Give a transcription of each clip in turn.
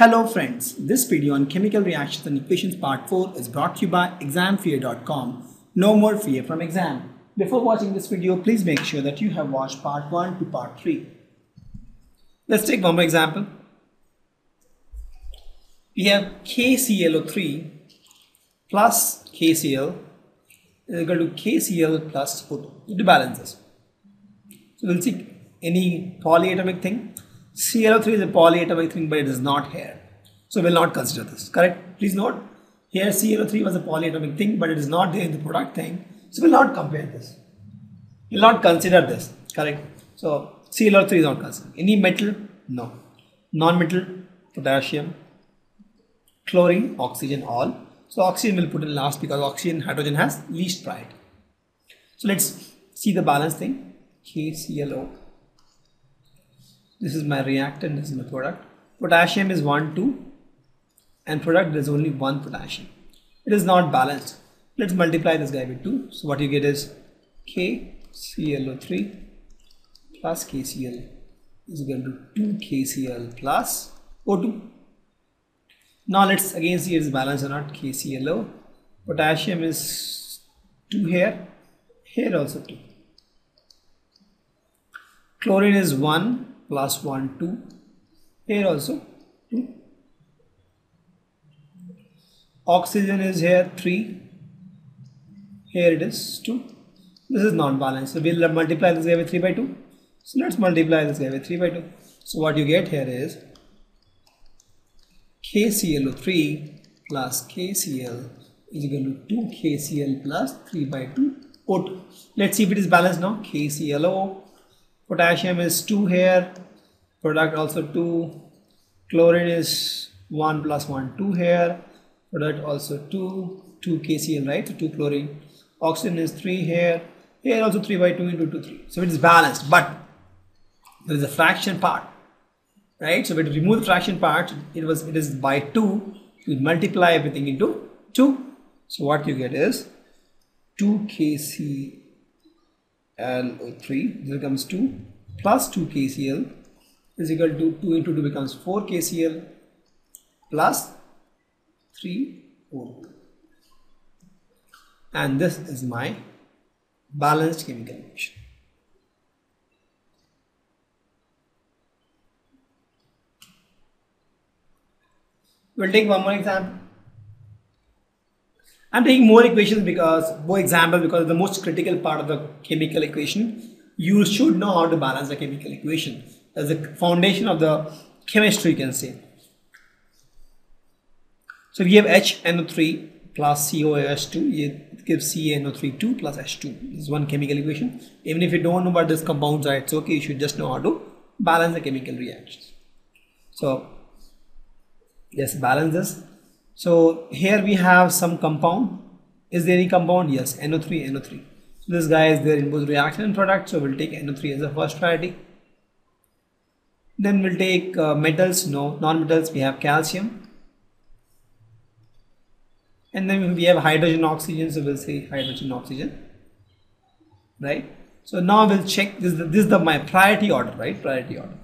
Hello friends, this video on chemical reactions and equations part 4 is brought to you by examfear.com. No more fear from exam. Before watching this video, please make sure that you have watched part 1 to part 3. Let's take one more example. We have KClO3 plus KCl is equal to KCl plus O2. You to balance this. So we'll see any polyatomic thing. ClO3 is a polyatomic thing, but it is not here. So we'll not consider this, correct? Please note, here ClO3 was a polyatomic thing, but it is not there in the product thing. So we'll not compare this. We'll not consider this, correct? So ClO3 is not considered. Any metal? No. Non-metal? Potassium. Chlorine, oxygen, all. So oxygen will put in last because oxygen, hydrogen has least priority. So let's see the balance thing. KClO this is my reactant this is my product. Potassium is 1 2 and product there is only one potassium. It is not balanced. Let's multiply this guy with 2 so what you get is KClO3 plus KCl is equal to 2 KCl plus O2 now let's again see if it is balanced or not. KClO potassium is 2 here. Here also 2 chlorine is 1 plus 1 2 here also 2 oxygen is here 3 here it is 2 this is non-balanced. So we'll multiply this guy with 3 by 2 so let's multiply this guy with 3 by 2 so what you get here is KClO3 plus KCl is equal to 2 KCl plus 3 by 2 O2 let's see if it is balanced now. KClO potassium is 2 here. Product also 2 chlorine is 1 plus 1 2 here. Product also 2 2 KCl right? So 2 chlorine. Oxygen is 3 here. Here also 3 by 2 into 2 3 so it is balanced but there is a fraction part right? So you remove the fraction part it was it is by 2 you multiply everything into 2 so what you get is 2 KCl O3 this becomes 2 plus 2 KCl is equal to 2 into 2 becomes 4 KCl plus 3 O2 and this is my balanced chemical equation. We'll take one more example. I'm taking more equations because more example because the most critical part of the chemical equation. You should know how to balance the chemical equation. As the foundation of the chemistry you can say. So we have HNO3 plus COOH2 it gives CaNO3 2 plus H2 this is one chemical equation. Even if you don't know about this compounds are, it's okay. You should just know how to balance the chemical reactions. So yes balance this so here we have some compound is there any compound yes NO3 NO3 so this guy is there in both reaction and product so we'll take NO3 as the first priority then we'll take uh, metals, no, non-metals, we have calcium. And then we have hydrogen, oxygen, so we'll say hydrogen, oxygen, right? So now we'll check, this is, the, this is the my priority order, right? Priority order.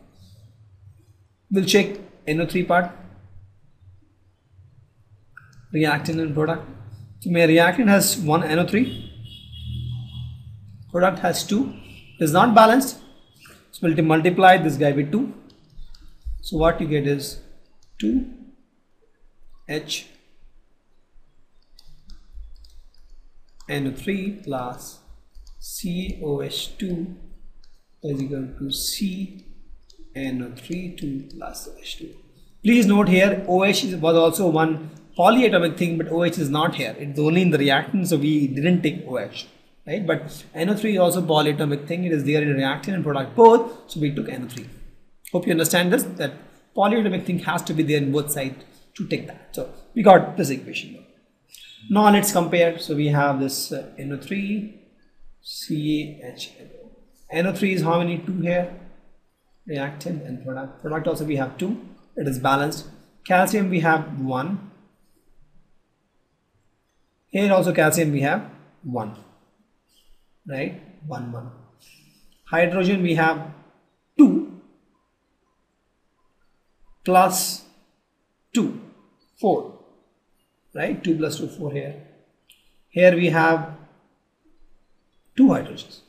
We'll check NO3 part, reactant and product. So my reactant has one NO3, product has two, it is not balanced. So we'll multiply this guy with 2 so what you get is 2 H NO3 plus COH2 is equal to C NO3 2 plus H2. Please note here OH was also one polyatomic thing but OH is not here. It's only in the reactant so we didn't take OH right but NO3 is also polyatomic thing it is there in reactant and product both so we took NO3. Hope you understand this, that polyatomic thing has to be there in both sides to take that. So we got this equation. Now let's compare. So we have this uh, NO3, CaHNO. NO3 is how many? 2 here. Reactant and product. Product also we have 2. It is balanced. Calcium we have 1. Here also calcium we have 1. Right? 1, 1. Hydrogen we have 2 plus 2, 4, right? 2 plus 2, 4 here. Here we have two hydrogens.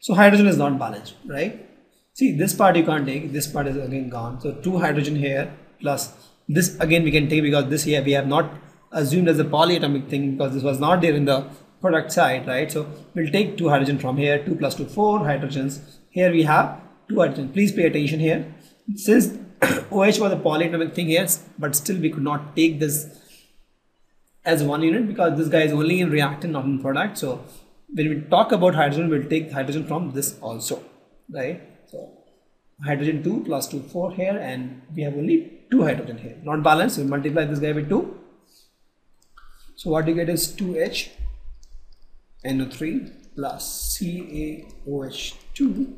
So hydrogen is not balanced, right? See, this part you can't take, this part is again gone. So two hydrogen here plus this again we can take because this here we have not assumed as a polyatomic thing because this was not there in the product side, right? So we'll take two hydrogen from here, 2 plus 2, 4 hydrogens. Here we have two hydrogen. Please pay attention here. Since OH was a polyatomic thing here, but still we could not take this as one unit because this guy is only in reactant, not in product. So when we talk about hydrogen, we'll take hydrogen from this also, right? So hydrogen 2 plus 2, 4 here and we have only 2 hydrogen here. Not balanced, we multiply this guy by 2. So what you get is 2H NO3 plus CaOH2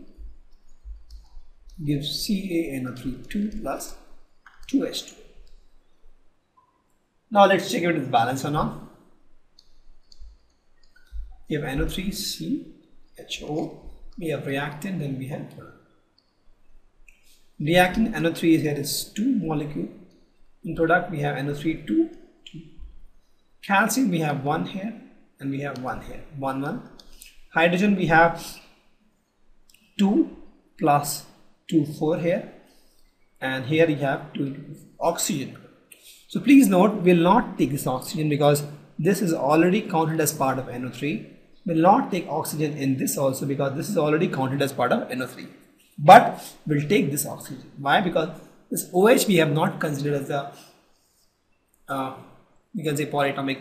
gives CaNO3 2 plus 2H2. Now let's check if it is balanced or not. We have NO3CHO, we have reactant, then we have. Reactant NO3 is here is 2 molecule. In product we have NO3 2, 2. Calcium we have 1 here and we have 1 here, 1 1. Hydrogen we have 2 plus 2 4 here. And here we have 2 oxygen. So please note we'll not take this oxygen because this is already counted as part of NO3 We'll not take oxygen in this also because this is already counted as part of NO3 but we'll take this oxygen. Why? Because this OH we have not considered as a uh, you can say polyatomic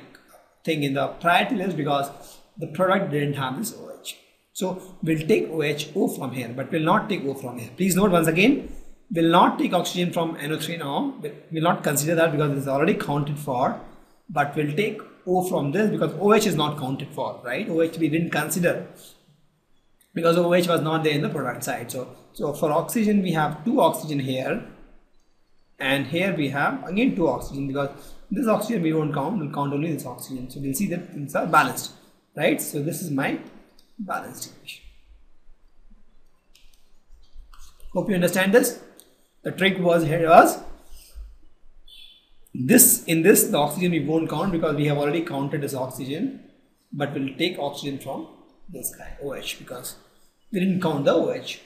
thing in the priority list because the product didn't have this OH so we'll take OH O from here but we'll not take O from here please note once again we'll not take oxygen from NO3 now We'll not consider that because it's already counted for but we'll take O from this because OH is not counted for, right? OH we didn't consider because OH was not there in the product side. So, so for oxygen we have two oxygen here and here we have again two oxygen because this oxygen we won't count, we'll count only this oxygen. So we'll see that things are balanced, right? So this is my balanced equation. Hope you understand this. The trick was here was this in this the oxygen we won't count because we have already counted as oxygen but we'll take oxygen from this guy OH because we didn't count the OH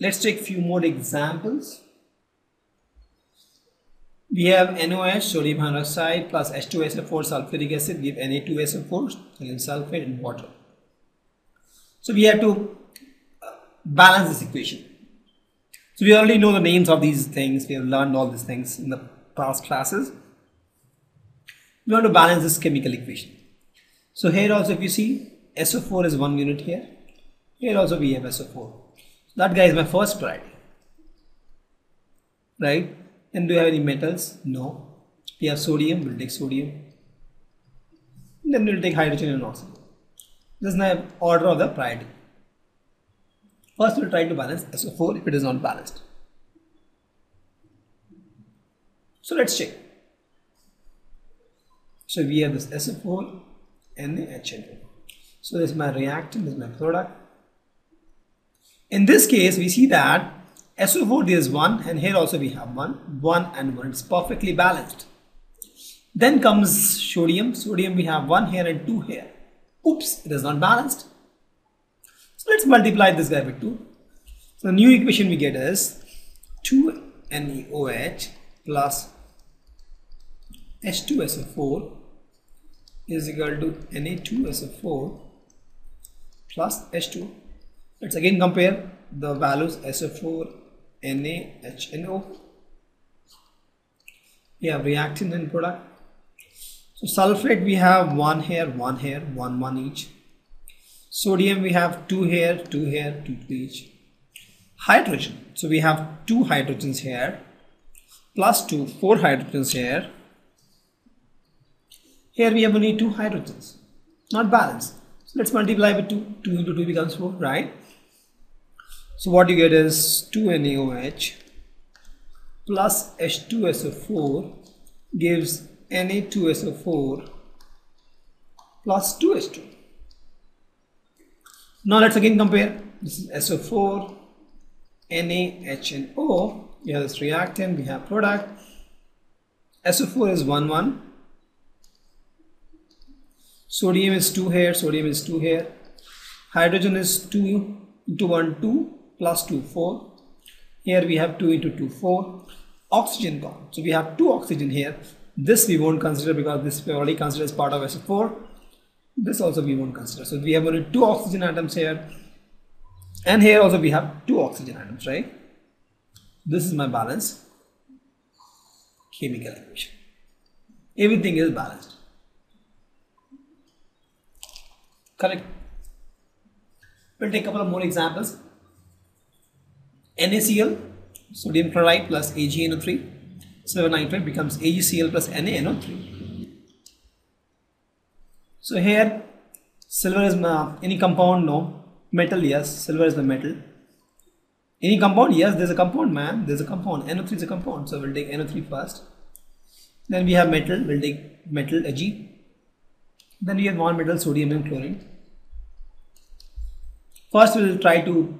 let's take few more examples we have NOH sodium hydroxide plus H2SO4 sulfuric acid give Na2SO4 sodium sulfate and water so we have to uh, balance this equation so we already know the names of these things. We have learned all these things in the past classes. We want to balance this chemical equation. So here also if you see SO4 is one unit here. Here also we have SO4. So that guy is my first priority. Right? And do you have any metals? No. We have sodium, we'll take sodium. Then we'll take hydrogen and oxygen. This is my order of the priority. First we'll try to balance SO4 if it is not balanced. So let's check. So we have this SO4 and the HNO. So this is my reactant, this is my product. In this case, we see that SO4 there is 1 and here also we have 1, 1 and 1. It's perfectly balanced. Then comes sodium. Sodium we have 1 here and 2 here. Oops, it is not balanced. So let's multiply this guy with 2. So the new equation we get is 2NaOH plus H2SO4 is equal to Na2SO4 plus H2. Let's again compare the values SO4, NaHNO. We have reactant and product. So sulfate we have one here, one here, one, one each. Sodium we have two here, two here, two each. Hydrogen. So we have two hydrogens here plus two, four hydrogens here. Here we have only two hydrogens, not balanced. So let's multiply by 2. 2 into 2 becomes 4, right? So what you get is 2NaOH plus H2SO4 gives Na2SO4 plus 2H2. Now let's again compare. This is SO4, NaHNO we have this reactant, we have product. SO4 is 1 1. Sodium is 2 here, sodium is 2 here. Hydrogen is 2 into 1 2 plus 2 4. Here we have 2 into 2 4. Oxygen gone. So we have 2 oxygen here. This we won't consider because this we already considered as part of SO4. This also we won't consider. So we have only 2 oxygen atoms here. And here also we have 2 oxygen atoms, right? This is my balance chemical equation. Everything is balanced. Correct. We'll take a couple of more examples. NaCl, sodium chloride plus AgNO3, silver nitrate becomes AgCl plus NaNO3. So here, silver is any compound, no. Metal, yes. Silver is the metal. Any compound? Yes, there's a compound, man. There's a compound. NO3 is a compound. So we'll take NO3 first. Then we have metal. We'll take metal Ag. Then we have one metal sodium and chlorine. First we'll try to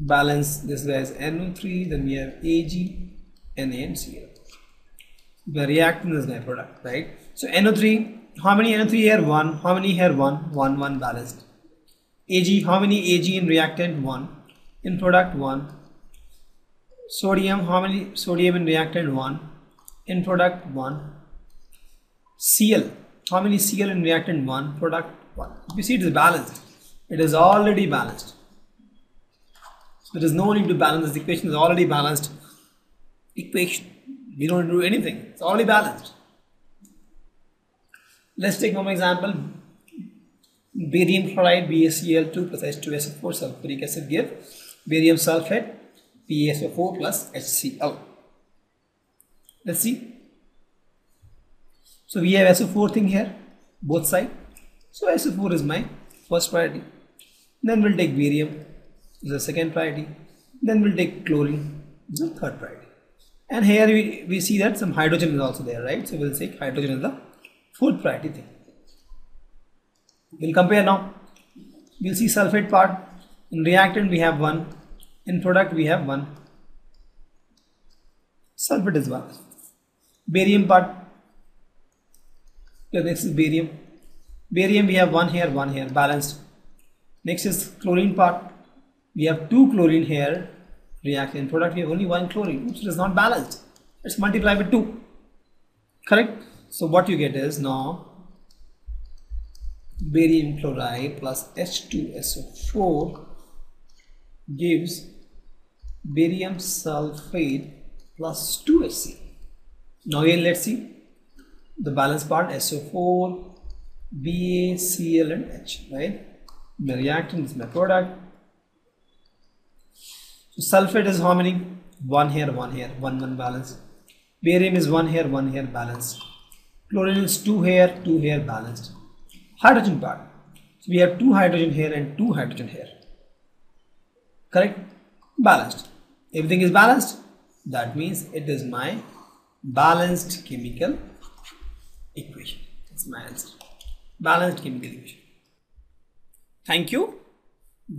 balance this as NO3. Then we have Ag, and Cl. The reactant is my product, right? So NO3, how many NO3 here? 1. How many here? 1. 1, 1 balanced. Ag, how many Ag in reactant? 1 in product 1 sodium how many sodium in reactant 1 in product 1 Cl how many Cl in reactant 1 product 1 you see it is balanced it is already balanced there is no need to balance this equation is already balanced equation we don't do anything it's already balanced let's take one example barium chloride BaCl2 plus H2SO4 sulfuric acid give barium sulfate BaSO4 plus HCl. Let's see. So we have SO4 thing here, both side. So SO4 is my first priority. Then we'll take barium, is the second priority. Then we'll take chlorine, the third priority. And here we, we see that some hydrogen is also there, right? So we'll say hydrogen is the fourth priority thing. We'll compare now. We'll see sulfate part in reactant we have one. In product we have one. Sulfate is one. Barium part. Yeah, next is barium. Barium we have one here, one here, balanced. Next is chlorine part. We have two chlorine here. Reactant. In product we have only one chlorine, which is not balanced. Let's multiply with two. Correct? So what you get is now barium chloride plus H2SO4 gives barium sulfate plus 2HC. Now again let's see the balance part SO4, BaCl and H, right? My reactant is my product. Sulfate is how many? One here, one here, one, one balance. Barium is one here, one here balanced. Chlorine is two here, two here balanced. Hydrogen part. So we have two hydrogen here and two hydrogen here correct balanced everything is balanced that means it is my balanced chemical equation it's balanced balanced chemical equation thank you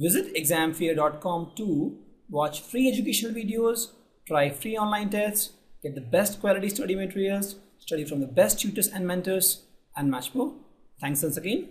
visit examfear.com to watch free educational videos try free online tests get the best quality study materials study from the best tutors and mentors and much more. Thanks once again